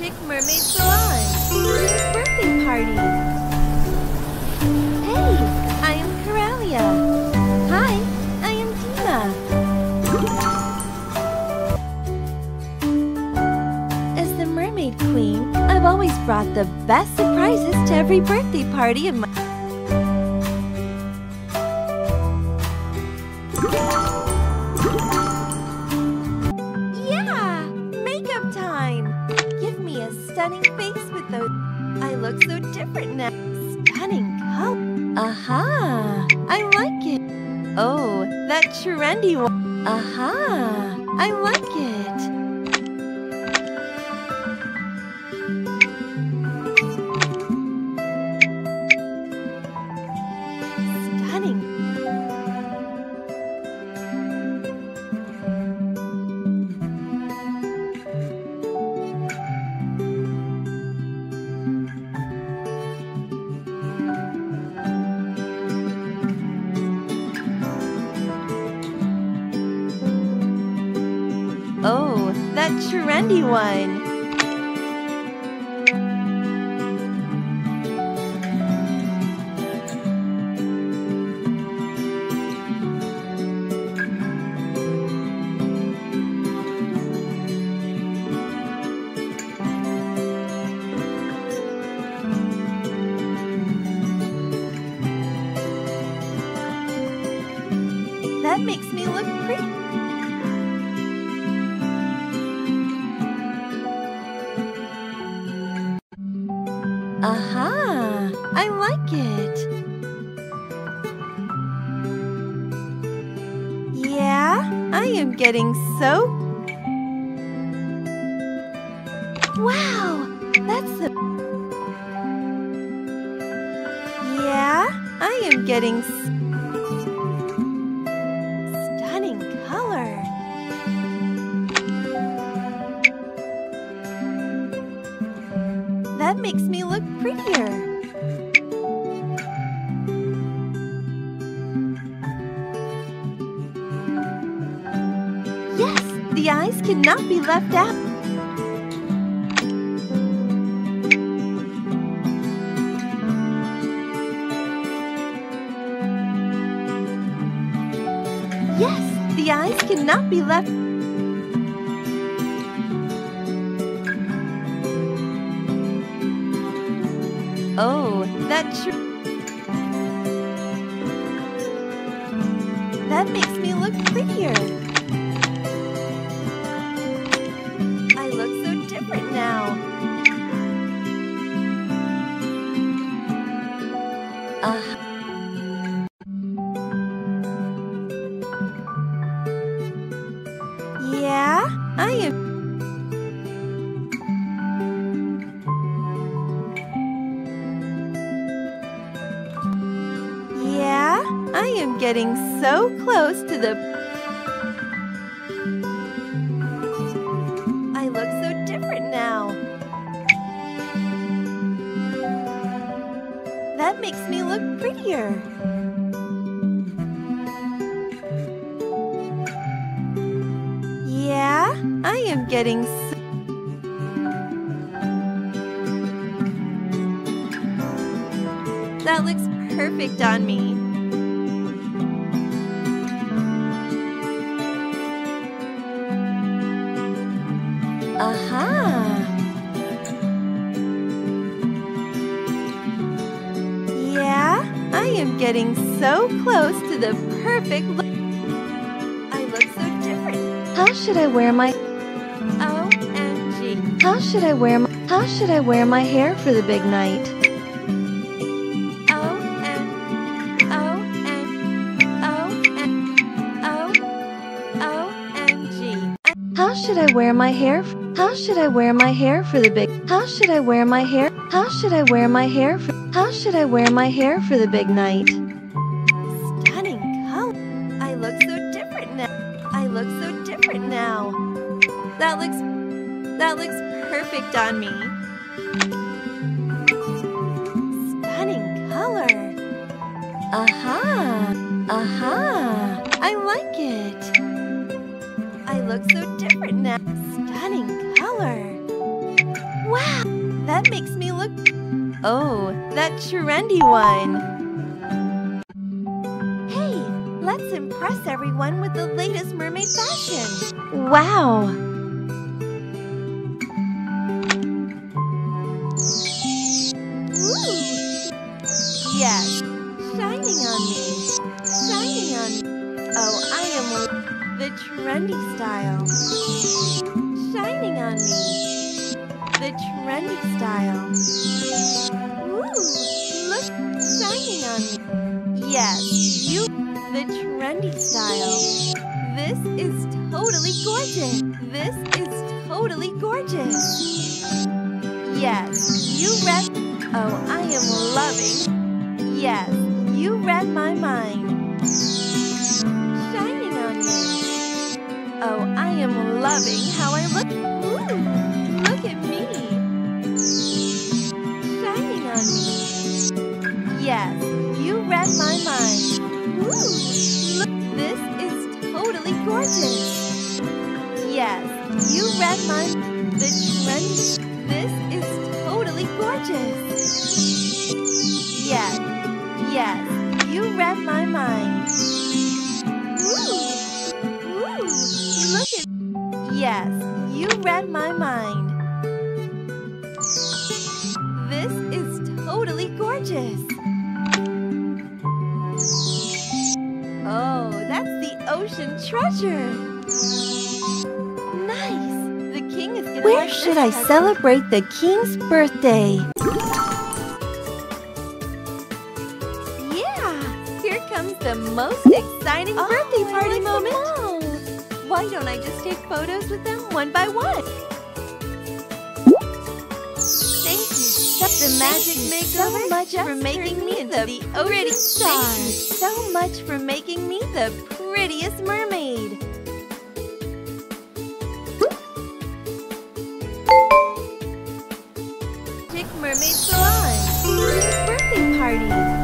Magic Mermaid Salon. Dream's birthday party. Hey, I am Coralia. Hi, I am Dina. As the Mermaid Queen, I've always brought the best surprises to every birthday party of my stunning face with those. I look so different now. Stunning color. Aha! I like it. Oh, that trendy one. Aha! I like it. Oh, that trendy one. That makes me look pretty. I am getting so. Wow, that's the. Yeah, I am getting stunning color. That makes me look prettier. Eyes cannot be left out. Yes, the eyes cannot be left. Oh, that tr- That makes me look prettier. Yeah, I am Yeah, I am getting so close to the. That makes me look prettier. Yeah, I am getting so. That looks perfect on me. Aha! Getting so close to the perfect look. I look so different. How should I wear my OMG? How should I wear my How should I wear my hair for the big night? How should I wear my hair? How should I wear my hair for the big? How should I wear my hair? How should I wear my hair? For, how should I wear my hair for the big night? Stunning color. I look so different now. I look so different now. That looks that looks perfect on me. Stunning color. Aha! Aha! I like look so different now. Stunning color. Wow, that makes me look... Oh, that trendy one. Hey, let's impress everyone with the latest mermaid fashion. Wow. Yes, shining on me. Shining on me. Oh, I am the trendy style. Shining on me. The trendy style. Ooh, look, shining on me. Yes, you, the trendy style. This is totally gorgeous. This is totally gorgeous. Yes, you read. Oh, I am loving. Yes, you read my mind. Oh, I am loving how I look. Ooh, look at me. Shining on me. Yes, you read my mind. Ooh, look. This is totally gorgeous. Yes, you read my. The trend. This is totally gorgeous. Yes, yes, you read my mind. Yes, you read my mind. This is totally gorgeous. Oh, that's the ocean treasure. Nice. The king is gonna Where should I present. celebrate the king's birthday? Yeah! Here comes the most exciting oh, birthday party moment! Why don't I just take photos with them one by one? Thank you, so- the magic makeover so much for making me the the pretty star. Thank you so much for making me the prettiest mermaid. Magic Mermaid Salon birthday party.